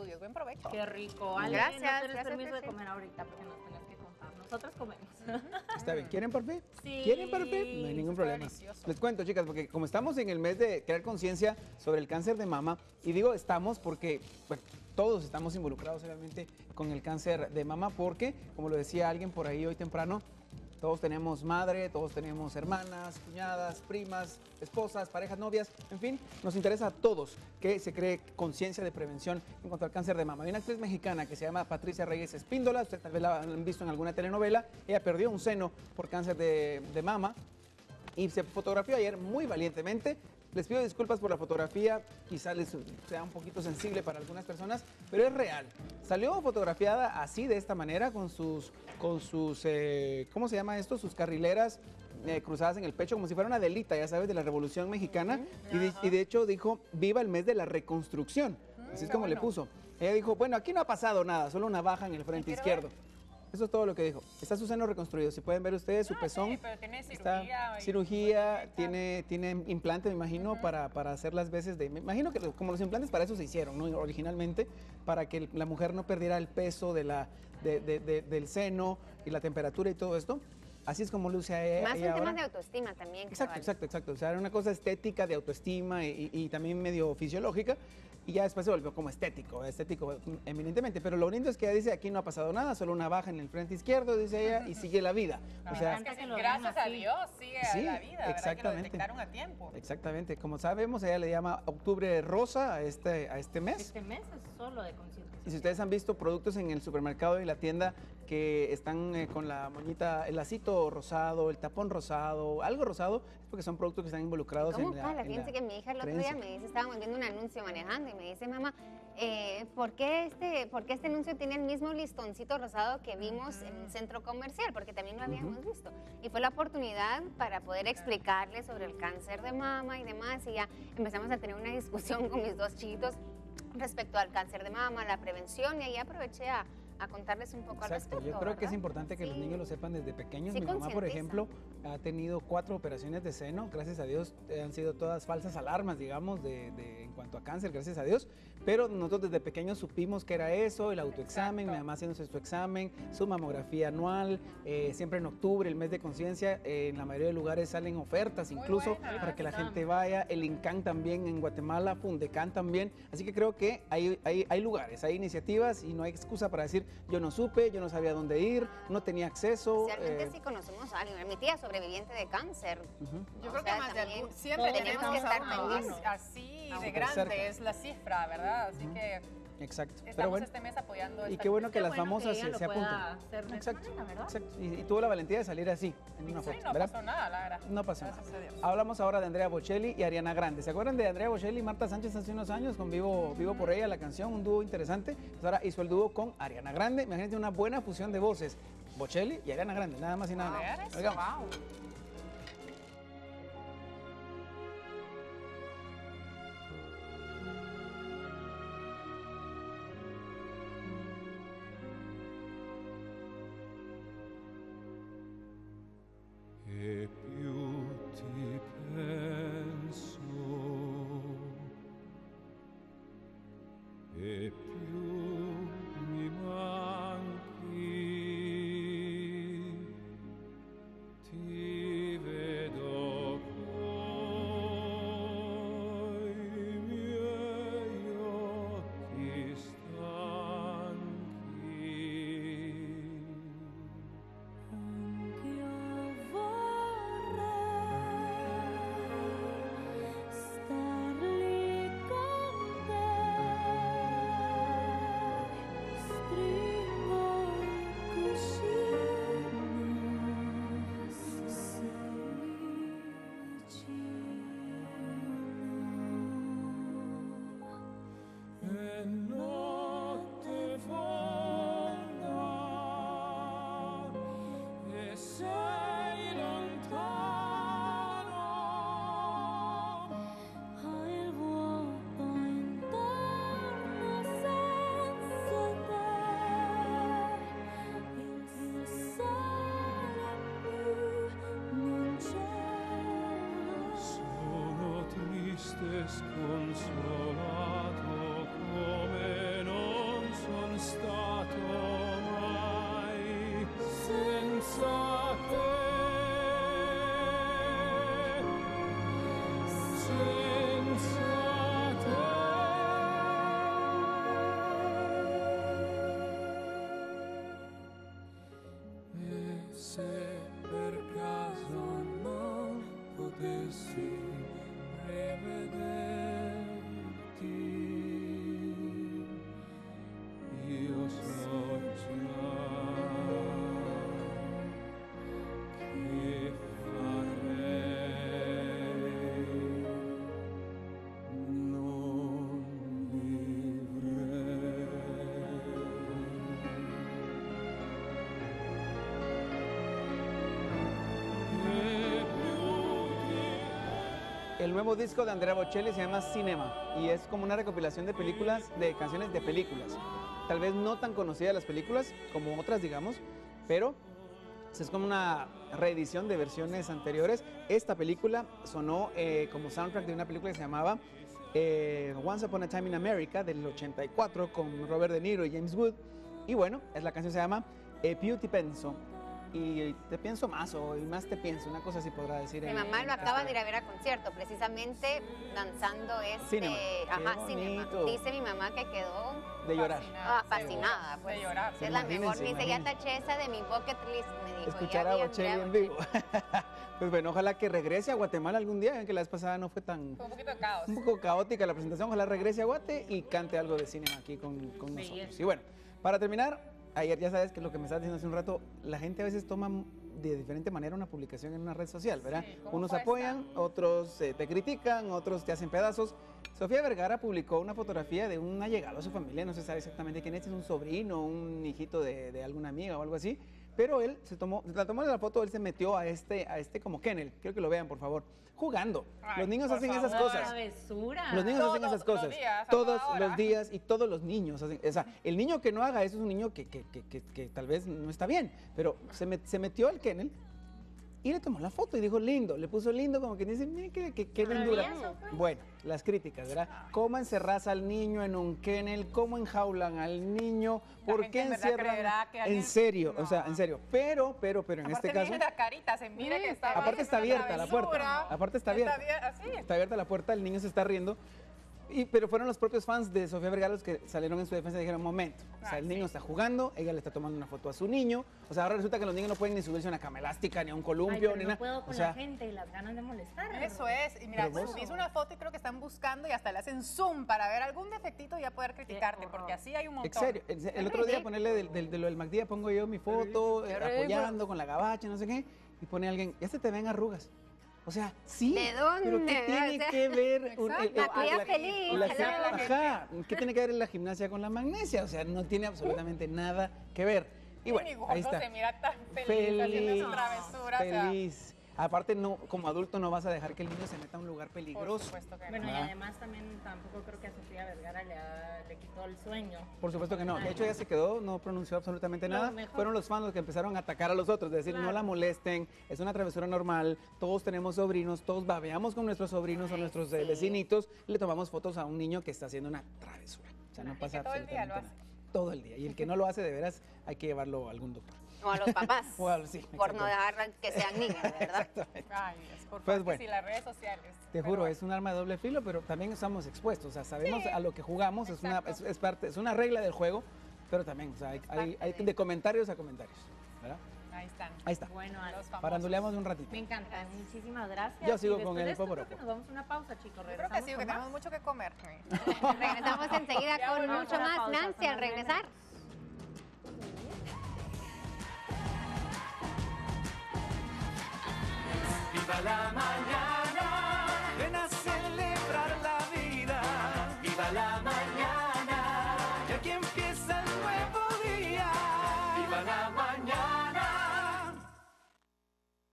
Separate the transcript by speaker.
Speaker 1: estudios. Buen provecho.
Speaker 2: Qué rico. Ale,
Speaker 3: Gracias,
Speaker 2: no tienes
Speaker 3: gracias,
Speaker 2: permiso de comer ahorita porque nos tenés que contar. Nosotros comemos.
Speaker 4: Está bien. ¿Quieren parfait?
Speaker 2: Sí.
Speaker 4: ¿Quieren parfait? No hay ningún problema.
Speaker 1: delicioso.
Speaker 4: Les cuento, chicas, porque como estamos en el mes de crear conciencia sobre el cáncer de mama, y digo estamos porque bueno, todos estamos involucrados obviamente con el cáncer de mama, porque, como lo decía alguien por ahí hoy temprano, todos tenemos madre, todos tenemos hermanas, cuñadas, primas, esposas, parejas, novias, en fin, nos interesa a todos que se cree conciencia de prevención en cuanto al cáncer de mama. Hay una actriz mexicana que se llama Patricia Reyes Espíndola, ustedes tal vez la han visto en alguna telenovela, ella perdió un seno por cáncer de, de mama y se fotografió ayer muy valientemente. Les pido disculpas por la fotografía, quizás les sea un poquito sensible para algunas personas, pero es real. Salió fotografiada así, de esta manera, con sus, con sus eh, ¿cómo se llama esto? Sus carrileras eh, cruzadas en el pecho, como si fuera una delita, ya sabes, de la Revolución Mexicana. y, de, y de hecho dijo, viva el mes de la reconstrucción. Así es como le puso. Ella dijo, bueno, aquí no ha pasado nada, solo una baja en el frente izquierdo. Eso es todo lo que dijo. Está su seno reconstruido. Si pueden ver ustedes, su
Speaker 1: Ah,
Speaker 4: pezón.
Speaker 1: sí, pero tiene
Speaker 4: está-
Speaker 1: cirugía y-
Speaker 4: cirugía, tiene, tiene implante, me imagino, para, para hacer las veces de. Me imagino que como los implantes para eso se hicieron, ¿no? Originalmente, para que la mujer no perdiera el peso de la, de- de- de- del seno y la temperatura y todo esto. Así es como luce a ella.
Speaker 3: Más en temas
Speaker 4: ahora.
Speaker 3: de autoestima también.
Speaker 4: Exacto,
Speaker 3: cabal.
Speaker 4: exacto, exacto. O sea, era una cosa estética, de autoestima y, y- y también medio fisiológica. Y ya después se volvió como estético, estético eminentemente. Pero lo lindo es que ella dice, aquí no ha pasado nada, solo una baja en el frente izquierdo, dice ella, y sigue la vida. O sea,
Speaker 1: que gracias a. Dios sigue
Speaker 4: Sí,
Speaker 1: la vida, ¿verdad? Que lo
Speaker 4: exactamente.
Speaker 1: detectaron a tiempo.
Speaker 4: exactamente. Como sabemos, ella le llama octubre rosa a este, a este mes.
Speaker 2: Este mes es solo de conciencia.
Speaker 4: Y si ustedes han visto productos en el supermercado y la tienda que están eh, con la moñita, el lacito rosado, el tapón rosado, algo rosado, es porque son productos que están involucrados
Speaker 3: ¿Cómo
Speaker 4: en la.
Speaker 3: pala?
Speaker 4: en
Speaker 3: Fíjense que mi hija el otro
Speaker 4: creencia.
Speaker 3: día me dice, estábamos viendo un anuncio manejando y me dice, mamá, eh, ¿por, qué este, ¿por qué este anuncio tiene el mismo listoncito rosado que vimos en el centro comercial? Porque también lo habíamos visto. Y fue la oportunidad para poder explicarle sobre el cáncer de mama y demás. Y ya empezamos a tener una discusión con mis dos chiquitos respecto al cáncer de mama, la prevención. Y ahí aproveché a, a contarles un poco al
Speaker 4: Exacto,
Speaker 3: respecto.
Speaker 4: yo creo que es importante que los niños lo sepan desde pequeños.
Speaker 3: Sí,
Speaker 4: Mi mamá, por ejemplo, ha tenido cuatro operaciones de seno, gracias a Dios, eh, han sido todas falsas alarmas, digamos, de, de- en cuanto a cáncer, gracias a Dios. Pero nosotros desde pequeños supimos que era eso, el autoexamen, mi mamá haciéndose su examen, su mamografía anual, eh, siempre en octubre, el mes de conciencia, eh, en la mayoría de lugares salen ofertas
Speaker 1: Muy
Speaker 4: incluso
Speaker 1: buena.
Speaker 4: para que la gente vaya, el INCAN también en Guatemala, Fundecán también, así que creo que hay, hay, hay lugares, hay iniciativas y no hay excusa para decir yo no supe, yo no sabía dónde ir, no tenía acceso.
Speaker 3: Especialmente
Speaker 4: eh,
Speaker 3: si conocemos a alguien. Mi tía sobreviviente de cáncer.
Speaker 1: Yo
Speaker 3: O
Speaker 1: creo
Speaker 3: sea,
Speaker 1: que más de algún, siempre tenemos que estar pendientes. Así de grande
Speaker 4: cerca.
Speaker 1: es la cifra, ¿verdad? Así que
Speaker 4: Exacto.
Speaker 1: estamos
Speaker 4: Pero bueno,
Speaker 1: este mes apoyando
Speaker 4: y qué bueno que las
Speaker 2: bueno
Speaker 4: famosas
Speaker 2: que
Speaker 4: se, apuntan. Exacto, exacto. Y, y tuvo la valentía de salir así, en una
Speaker 1: Sí,
Speaker 4: foto,
Speaker 1: no
Speaker 4: ¿verdad?
Speaker 1: pasó nada, la verdad.
Speaker 4: No pasó nada.
Speaker 1: Gracias a Dios.
Speaker 4: Hablamos ahora de Andrea Bocelli y Ariana Grande. ¿Se acuerdan de Andrea Bocelli y Marta Sánchez hace unos años con Vivo, Vivo por ella, la canción, un dúo interesante? Pues ahora hizo el dúo con Ariana Grande. Imagínate una buena fusión de voces. Bocelli y Ariana Grande, nada más y nada menos.
Speaker 1: wow.
Speaker 5: che più sconsolato come non son stato mai senza te. senza te e
Speaker 6: se per caso non potessi emrederdi
Speaker 4: el nuevo disco de Andrea Bocelli, se llama Cinema y es como una recopilación de películas, de canciones de películas. Tal vez no tan conocidas las películas como otras, digamos, pero es como una reedición de versiones anteriores. Esta película sonó eh, como soundtrack de una película que se llamaba eh, Once Upon a Time in America del 84 con Robert De Niro y James Wood. Y bueno, es la canción se llama E più ti penso. Y te pienso más o y más te pienso, una cosa así podrá decir.
Speaker 3: Mi mamá lo acaba de ir a ver a concierto, precisamente danzando este.
Speaker 4: Cinema.
Speaker 3: Ajá, cinema. Dice mi mamá que quedó
Speaker 4: De llorar.
Speaker 3: ah, fascinada.
Speaker 1: De
Speaker 3: Pues.
Speaker 1: llorar.
Speaker 3: Es la mejor.
Speaker 4: Imagínense,
Speaker 3: Dice, ya taché esa de mi bucket list. Me dijo.
Speaker 4: escuchar a Bocelli en vivo. pues bueno, ojalá que regrese a Guatemala algún día, que la vez pasada no fue tan
Speaker 1: Fue un poquito de caos.
Speaker 4: un poco caótica la presentación. Ojalá regrese a Guate y cante algo de cine aquí con, con nosotros. Y bueno, para terminar, ayer ya sabes que lo que me estabas diciendo hace un rato, la gente a veces toma de diferente manera una publicación en una red social, ¿verdad?
Speaker 1: Sí, ¿cómo
Speaker 4: Unos apoyan, otros eh, te critican, otros te hacen pedazos. Sofía Vergara publicó una fotografía de un allegado a su familia, no se sabe exactamente quién es, es un sobrino, un hijito de, de alguna amiga o algo así, pero él se tomó, la tomó la foto, él se metió a este, a este como kennel, quiero que lo vean por favor, jugando.
Speaker 1: Ay,
Speaker 4: Los niños hacen esas
Speaker 1: favor.
Speaker 4: cosas.
Speaker 2: Travesura.
Speaker 4: Los niños hacen
Speaker 1: Todos
Speaker 4: esas
Speaker 1: los
Speaker 4: cosas.
Speaker 1: días, a
Speaker 4: todos los días y todos los niños hacen. O sea, el niño que no haga eso es un niño que, que- que- que- que tal vez no está bien. Pero se, met- se metió al kennel y le tomó la foto y dijo lindo. Le puso lindo, como que dice, mire qué, qué, qué lindura.
Speaker 2: Pues.
Speaker 4: Bueno, las críticas, ¿verdad? ¿Cómo encerras al niño en un kennel? ¿Cómo enjaulan al niño? ¿Por qué encierran? En serio, o sea, en serio. Pero, pero, pero en
Speaker 1: Aparte,
Speaker 4: este caso.
Speaker 1: la carita, se mira que está.
Speaker 4: Aparte está abierta la puerta. Aparte está abierta. Está abierta la puerta, el niño se está riendo. Y, pero fueron los propios fans de Sofía Vergara los que salieron en su defensa y dijeron, momento, o sea,
Speaker 1: Ah,
Speaker 4: el niño
Speaker 1: sí.
Speaker 4: está jugando, ella le está tomando una foto a su niño, o sea, ahora resulta que los niños no pueden ni subirse a una cama elástica, ni a un columpio, ni
Speaker 2: no
Speaker 4: nada.
Speaker 2: puedo con
Speaker 4: O sea,
Speaker 2: la gente y las ganas de molestar.
Speaker 1: Eso es. Y mira,
Speaker 4: vos-
Speaker 1: subís una foto y creo que están buscando y hasta le hacen zoom para ver algún defectito y ya poder criticarte, porque así hay un montón.
Speaker 4: en serio, el, el otro día ponerle del, del- de lo del MacDía, pongo yo mi foto, eh, apoyando con la gabacha, no sé qué, y pone alguien, ya se te ven arrugas. O sea, sí.
Speaker 3: ¿De dónde?
Speaker 4: Pero ¿qué
Speaker 3: O
Speaker 4: tiene
Speaker 3: sea,
Speaker 4: que ver un- el- el-
Speaker 3: Maquilla
Speaker 4: la-
Speaker 3: feliz,
Speaker 4: la- ajá, ¿qué tiene que ver la gimnasia con la magnesia? O sea, no tiene absolutamente nada que ver. Y bueno, ahí está.
Speaker 1: se mira tan feliz, haciendo su travesura. o sea,
Speaker 4: feliz. Aparte, no, como adulto no vas a dejar que el niño se meta a un lugar
Speaker 1: por
Speaker 4: peligroso.
Speaker 1: supuesto que no.
Speaker 2: Bueno, y además también tampoco creo que a Sofía Vergara le, ha- le quitó el sueño.
Speaker 4: Por supuesto que no. De hecho, ella se quedó, no pronunció absolutamente nada.
Speaker 2: mejor.
Speaker 4: Fueron los fans los que empezaron a atacar a los otros, de decir, no la molesten, es una travesura normal, todos tenemos sobrinos, todos babeamos con nuestros sobrinos o nuestros
Speaker 3: sí.
Speaker 4: vecinitos, y le tomamos fotos a un niño que está haciendo una travesura. O sea, no
Speaker 1: Y
Speaker 4: pasa
Speaker 1: que todo el día lo
Speaker 4: absolutamente nada. Todo el día. Y el que no lo hace de veras, hay que llevarlo a algún doctor.
Speaker 3: O a los papás.
Speaker 4: O a- sí,
Speaker 3: por no dejar que sean niños, ¿verdad?
Speaker 1: Ay, Dios, por
Speaker 4: Pues bueno.
Speaker 1: sí, las redes sociales.
Speaker 4: Te
Speaker 1: Pero
Speaker 4: juro,
Speaker 1: bueno.
Speaker 4: es un arma de doble filo, pero también estamos expuestos. O sea, sabemos
Speaker 1: Sí,
Speaker 4: a lo que jugamos, es una, es, es parte, es una regla del juego, pero también, o sea, hay, hay- hay de comentarios a comentarios. ¿verdad?
Speaker 1: Ahí están.
Speaker 4: Ahí está.
Speaker 2: Bueno, Ale,
Speaker 1: Los famosos.
Speaker 4: Paranduleamos un ratito.
Speaker 2: me encanta. Muchísimas gracias.
Speaker 4: Yo sigo
Speaker 2: Y
Speaker 4: con el
Speaker 2: que Nos vamos a una pausa, chicos.
Speaker 1: Yo creo que sí, que tenemos
Speaker 2: más.
Speaker 1: mucho que comer.
Speaker 3: Regresamos enseguida
Speaker 1: Ya
Speaker 3: con mucho más
Speaker 2: pausa,
Speaker 3: Nancy al regresar.
Speaker 7: Viva la mañana,